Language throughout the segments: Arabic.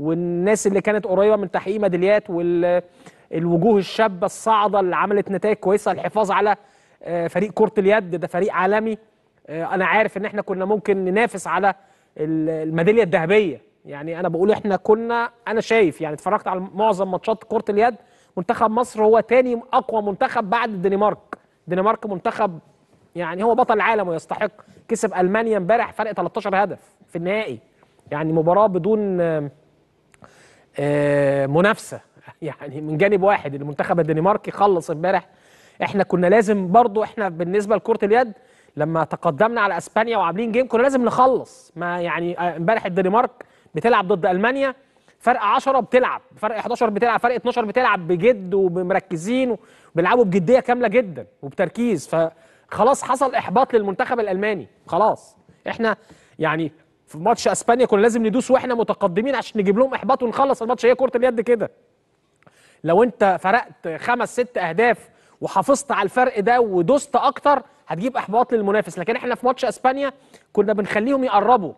والناس اللي كانت قريبة من تحقيق ميداليات والوجوه الشابة الصاعدة اللي عملت نتائج كويسة الحفاظ على آه، فريق كرة اليد ده فريق عالمي. آه، أنا عارف إن إحنا كنا ممكن ننافس على ال- الميدالية الذهبية. يعني أنا بقول إحنا كنا أنا شايف يعني اتفرجت على معظم ماتشات كرة اليد منتخب مصر هو تاني أقوى منتخب بعد الدنمارك. الدنمارك منتخب يعني هو بطل العالم ويستحق. كسب ألمانيا امبارح فرق 13 هدف في النهائي. يعني مباراة بدون آه، منافسة. يعني من جانب واحد المنتخب الدنماركي خلص امبارح. إحنا كنا لازم برضو إحنا بالنسبة لكرة اليد لما تقدمنا على اسبانيا وعاملين جيم كنا لازم نخلص. ما يعني آه، امبارح الدنمارك بتلعب ضد ألمانيا فرق 10 بتلعب فرق 11 بتلعب فرق 12 بتلعب بجد وبمركزين وبيلعبوا بجدية كاملة جدا وبتركيز. فخلاص حصل إحباط للمنتخب الألماني. خلاص. إحنا يعني في ماتش اسبانيا كنا لازم ندوس وإحنا متقدمين عشان نجيب لهم احباط ونخلص الماتش. هي كرة اليد كده. لو انت فرقت خمس ست اهداف وحافظت على الفرق ده ودوست أكتر هتجيب احباط للمنافس. لكن إحنا في ماتش اسبانيا كنا بنخليهم يقربوا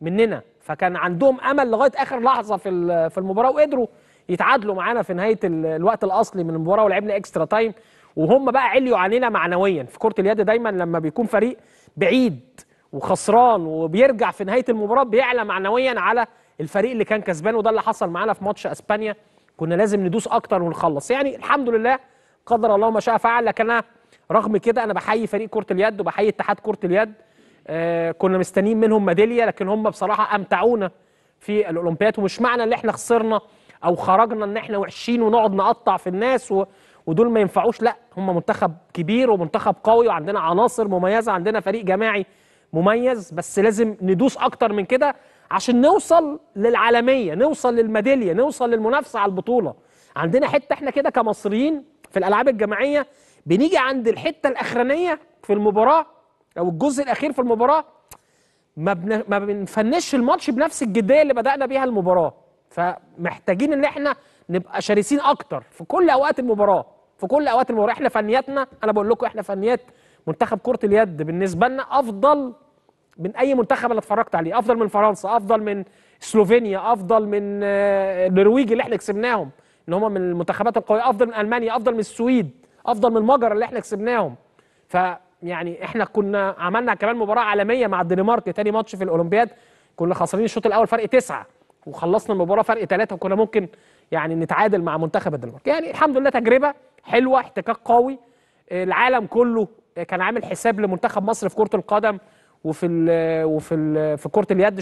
مننا فكان عندهم امل لغاية آخر لحظة في في المباراة وقدروا يتعادلوا معانا في نهاية ال- الوقت الأصلي من المباراة ولعبنا extra time وهم بقى عليوا علينا معنويا. في كرة اليد دايما لما بيكون فريق بعيد وخسران وبيرجع في نهاية المباراة بيعلى معنويا على الفريق اللي كان كسبان وده اللي حصل معانا في ماتش أسبانيا. كنا لازم ندوس أكتر ونخلص. يعني الحمد لله قدر الله ما شاء فعل. لكن أنا رغم كده أنا بحيي فريق كرة اليد وبحيي اتحاد كرة اليد. آه كنا مستنيين منهم ميدالية لكن هم بصراحة أمتعونا في الأولمبياد. ومش معنى إن إحنا خسرنا أو خرجنا إن إحنا وحشين ونقعد نقطع في الناس و... ودول ما ينفعوش. لأ هم منتخب كبير ومنتخب قوي وعندنا عناصر مميزة عندنا فريق جماعي مميز بس لازم ندوس أكتر من كده عشان نوصل للعالمية نوصل للميدالية نوصل للمنافسة على البطولة. عندنا حتة إحنا كده كمصريين في الألعاب الجماعية بنيجي عند الحتة الأخرانية في المباراة أو الجزء الأخير في المباراة ما بن... ما بنفنش الماتش بنفس الجدية اللي بدأنا بيها المباراة. فمحتاجين إن إحنا نبقى شرسين أكتر في كل أوقات المباراة في كل أوقات المباراة. إحنا فنياتنا أنا بقول لكم إحنا فنيات منتخب كرة اليد بالنسبة لنا أفضل من أي منتخب أنا اتفرجت عليه. أفضل من فرنسا أفضل من سلوفينيا أفضل من آه، النرويج اللي إحنا كسبناهم إن هم من المنتخبات القوية. أفضل من ألمانيا أفضل من السويد أفضل من المجر اللي إحنا كسبناهم. فيعني إحنا كنا عملنا كمان مباراة عالمية مع الدنمارك تاني ماتش في الأولمبياد. كنا خسرانين الشوط الأول فرق تسعة وخلصنا المباراة فرق ثلاثة وكنا ممكن يعني نتعادل مع منتخب الدنمارك. يعني الحمد لله تجربة حلوة احتكاك قوي. العالم كله كان عامل حساب لمنتخب مصر في كرة القدم. وفي ال وفي ال في كرة اليد